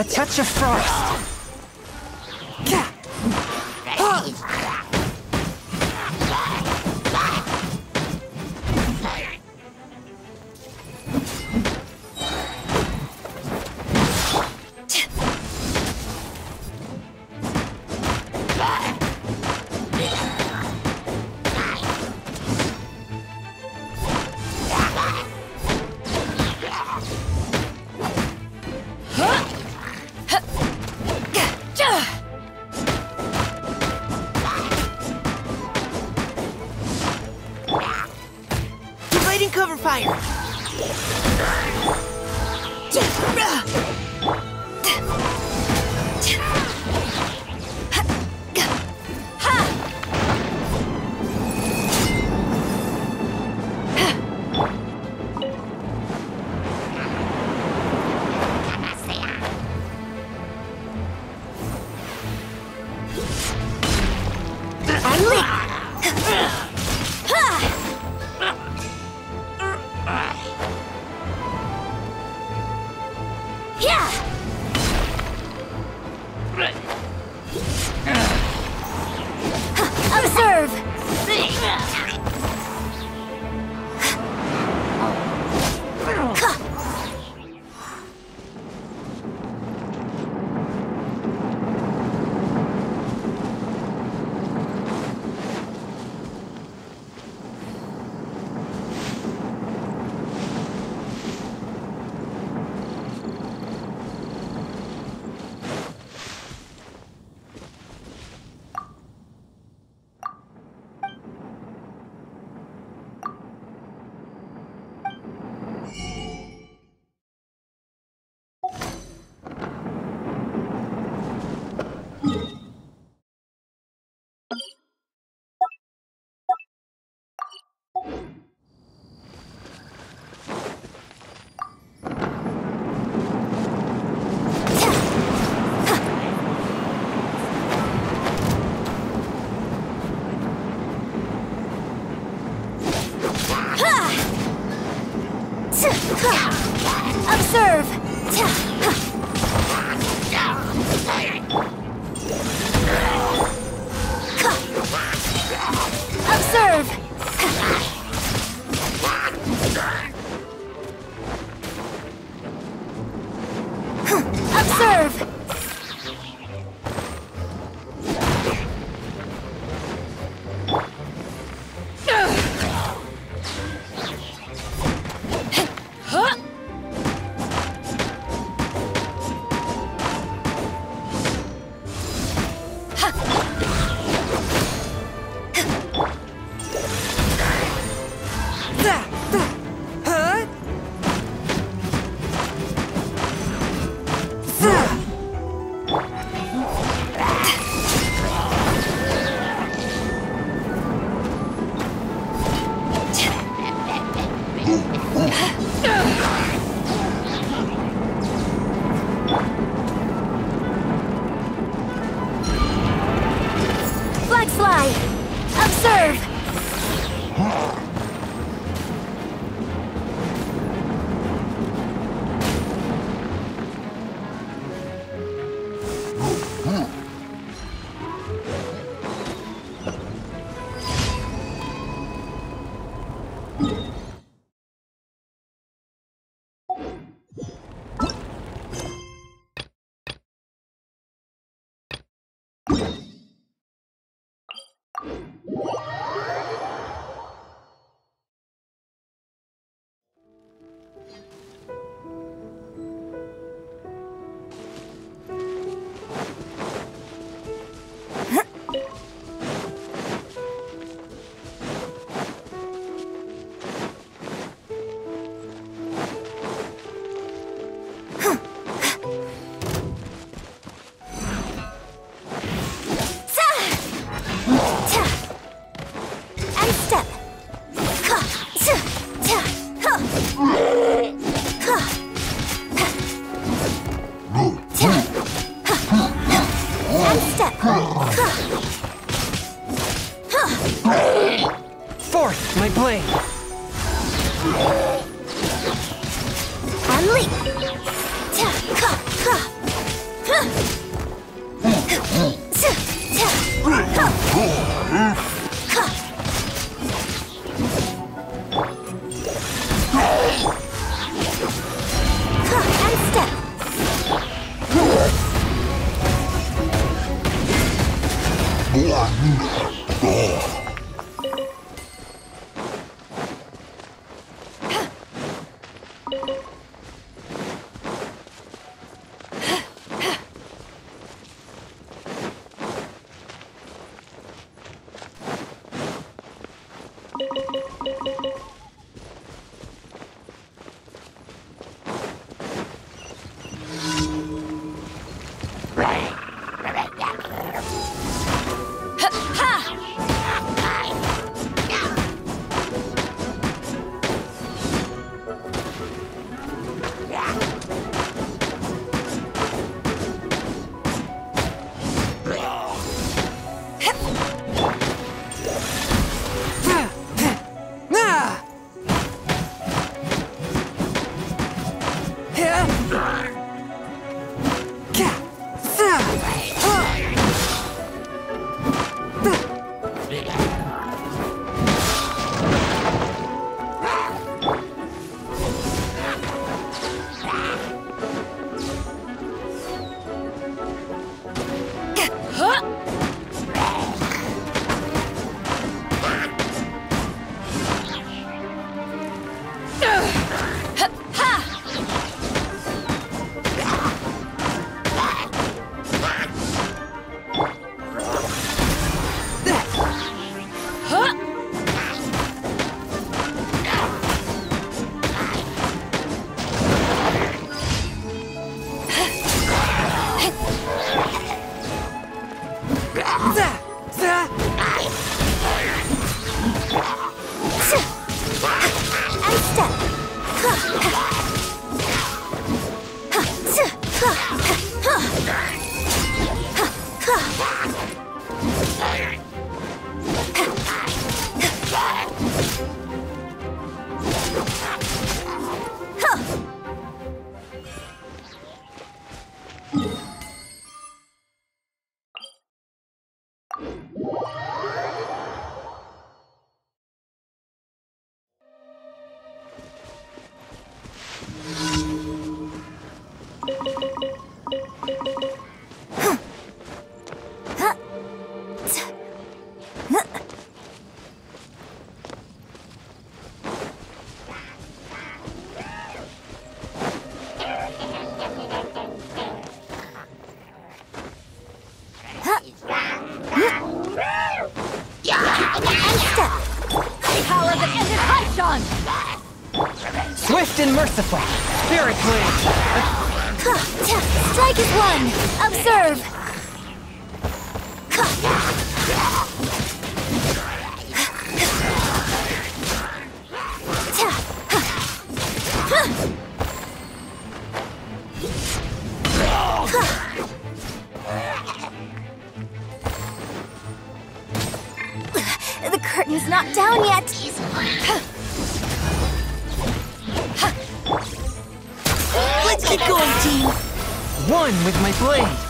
A touch of frost! cover fire! Ugh. you fly. Observe! merciful. Spirit, please. Strike is one. Observe. One with my blade!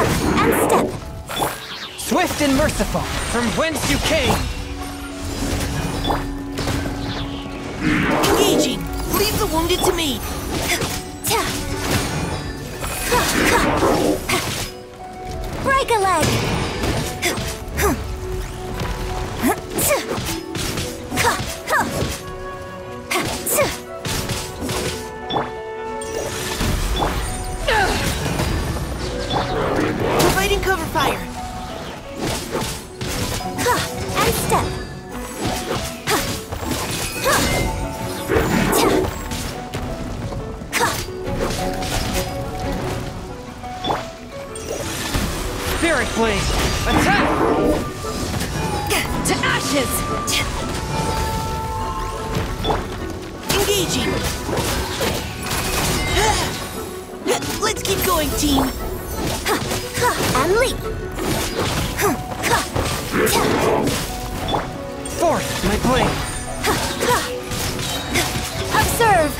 Rise and step. Swift and merciful, from whence you came. Engaging. Leave the wounded to me. Ta. Ha, ha. Break a leg. Spirit Blade, attack! To ashes! Engaging. Let's keep going, team. And leap. Forth my blade. Observe.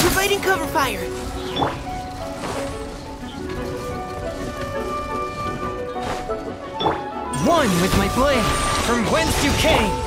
Providing cover fire. One with my blade, from whence you came.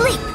Leap.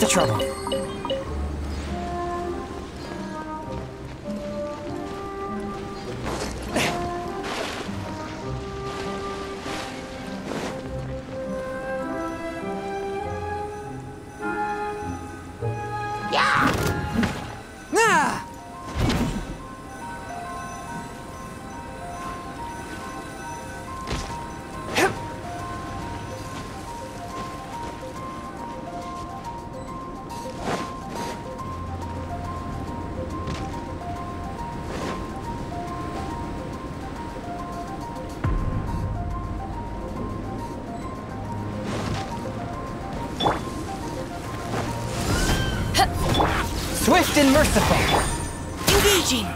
The trouble. Merciful. Engaging!